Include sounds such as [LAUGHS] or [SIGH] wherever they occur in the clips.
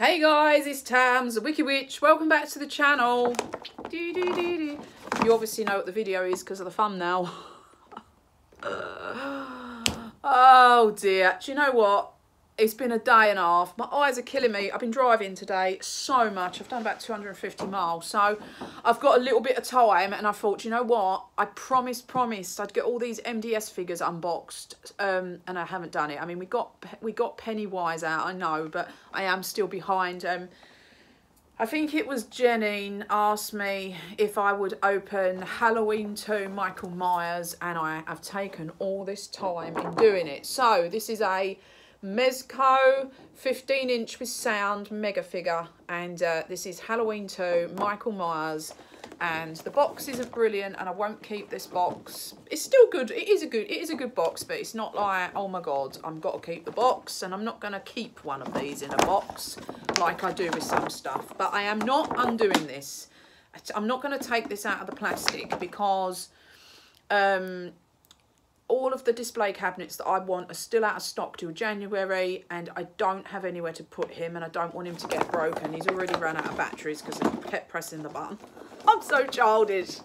Hey guys, it's Tams, the Wicked Witch. Welcome back to the channel. You obviously know what the video is because of the thumbnail. [LAUGHS] oh dear. Do you know what? It's been a day and a half. My eyes are killing me. I've been driving today so much. I've done about 250 miles. So I've got a little bit of time and I thought, you know what? I promised, promised I'd get all these MDS figures unboxed um, and I haven't done it. I mean, we got we got Pennywise out, I know, but I am still behind. Um, I think it was Jenny asked me if I would open Halloween 2 Michael Myers and I have taken all this time in doing it. So this is a Mezco 15 inch with sound mega figure. And uh, this is Halloween 2 Michael Myers. And the box isn't brilliant and I won't keep this box. It's still good. It is a good it is a good box but it's not like oh my god I've got to keep the box and I'm not going to keep one of these in a box like I do with some stuff. But I am not undoing this. I'm not going to take this out of the plastic because um all of the display cabinets that I want are still out of stock till January and I don't have anywhere to put him and I don't want him to get broken. He's already run out of batteries because I kept pressing the button. I'm so childish.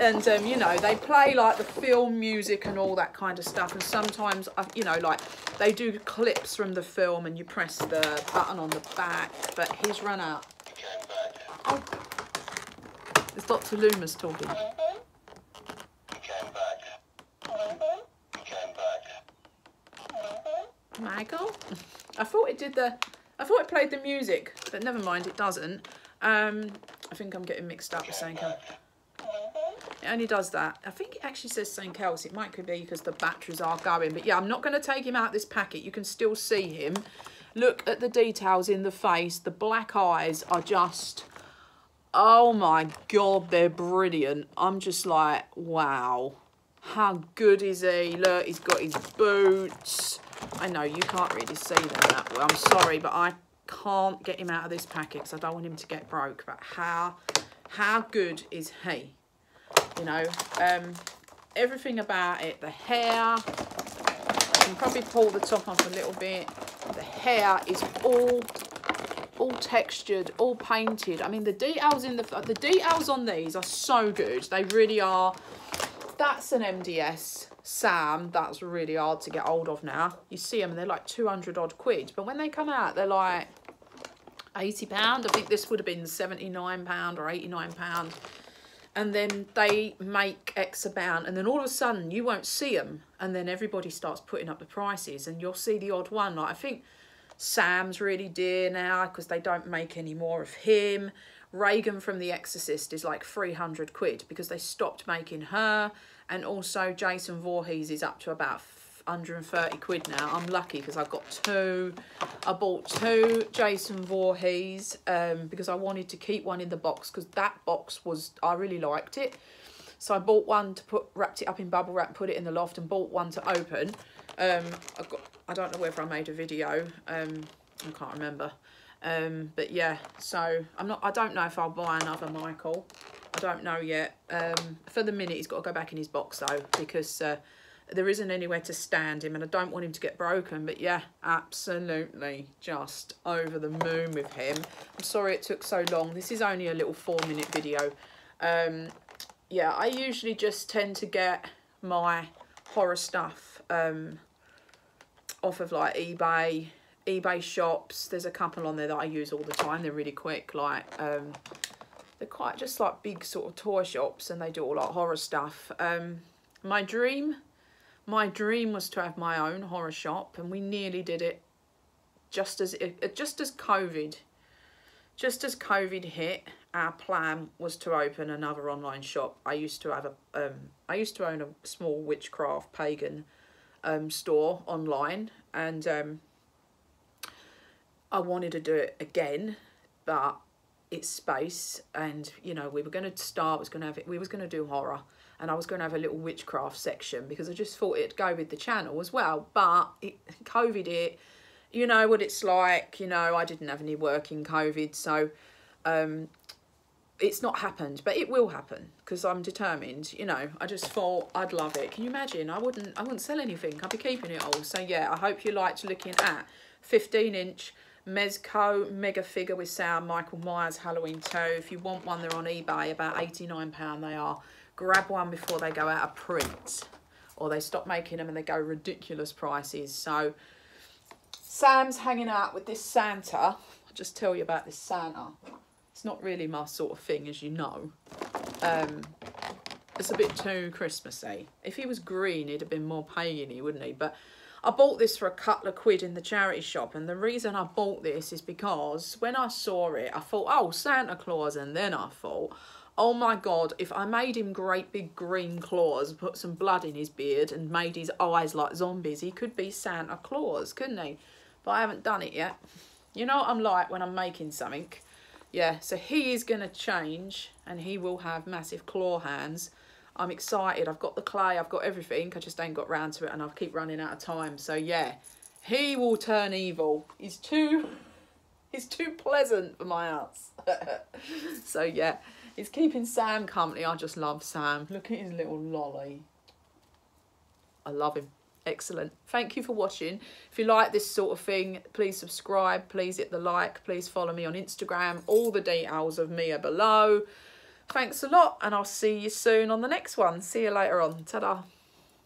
And, um, you know, they play like the film music and all that kind of stuff. And sometimes, uh, you know, like they do clips from the film and you press the button on the back. But he's run out. Oh, it's Dr. Loomis talking. I thought it did the, I thought it played the music, but never mind, it doesn't. Um, I think I'm getting mixed up with Sanko. It only does that. I think it actually says else. It might be because the batteries are going. But yeah, I'm not going to take him out of this packet. You can still see him. Look at the details in the face. The black eyes are just... Oh my God, they're brilliant. I'm just like, wow. How good is he? Look, he's got his boots. I know you can't really see them that well. I'm sorry, but I can't get him out of this packet because I don't want him to get broke. But how how good is he? You know, um, everything about it. The hair. I can probably pull the top off a little bit. The hair is all all textured, all painted. I mean, the details in the the details on these are so good. They really are. That's an MDS Sam, that's really hard to get hold of now. You see them, and they're like 200 odd quid. But when they come out, they're like 80 pound. I think this would have been 79 pound or 89 pound. And then they make X amount. And then all of a sudden, you won't see them. And then everybody starts putting up the prices. And you'll see the odd one. Like, I think Sam's really dear now because they don't make any more of him. Regan from The Exorcist is like 300 quid because they stopped making her and also Jason Voorhees is up to about 130 quid now. I'm lucky because I've got two. I bought two Jason Voorhees um, because I wanted to keep one in the box because that box was, I really liked it. So I bought one to put, wrapped it up in bubble wrap, put it in the loft and bought one to open. Um, I got, I don't know whether I made a video. Um, I can't remember. Um, but yeah, so I'm not, I don't know if I'll buy another Michael. I don't know yet. Um, for the minute, he's got to go back in his box though, because uh, there isn't anywhere to stand him and I don't want him to get broken. But yeah, absolutely just over the moon with him. I'm sorry it took so long. This is only a little four minute video. Um, yeah, I usually just tend to get my horror stuff um, off of like eBay, eBay shops. There's a couple on there that I use all the time. They're really quick. Like, um, they're quite just like big sort of toy shops and they do all like horror stuff. Um, my dream, my dream was to have my own horror shop and we nearly did it just as, it, just as COVID, just as COVID hit, our plan was to open another online shop. I used to have a, um, I used to own a small witchcraft pagan um, store online and um, I wanted to do it again, but its space and you know we were going to start was going to have it we was going to do horror and I was going to have a little witchcraft section because I just thought it'd go with the channel as well but it covid it you know what it's like you know I didn't have any work in covid so um it's not happened but it will happen because I'm determined you know I just thought I'd love it. Can you imagine? I wouldn't I wouldn't sell anything I'd be keeping it all. So yeah I hope you liked looking at 15 inch Mezco Mega Figure with sound Michael Myers Halloween 2. If you want one, they're on eBay, about £89 they are. Grab one before they go out of print or they stop making them and they go ridiculous prices. So Sam's hanging out with this Santa. I'll just tell you about this Santa. It's not really my sort of thing, as you know. Um, it's a bit too Christmassy. If he was green, he'd have been more pagan wouldn't he? But I bought this for a couple of quid in the charity shop. And the reason I bought this is because when I saw it, I thought, oh, Santa Claus. And then I thought, oh my God, if I made him great big green claws, put some blood in his beard and made his eyes like zombies, he could be Santa Claus, couldn't he? But I haven't done it yet. You know what I'm like when I'm making something? Yeah, so he is going to change and he will have massive claw hands I'm excited. I've got the clay, I've got everything. I just ain't got round to it and I keep running out of time. So yeah, he will turn evil. He's too, [LAUGHS] he's too pleasant for my house. [LAUGHS] so yeah, he's keeping Sam company. I just love Sam. Look at his little lolly. I love him. Excellent. Thank you for watching. If you like this sort of thing, please subscribe. Please hit the like. Please follow me on Instagram. All the details of me are below. Thanks a lot and I'll see you soon on the next one. See you later on. Ta-da.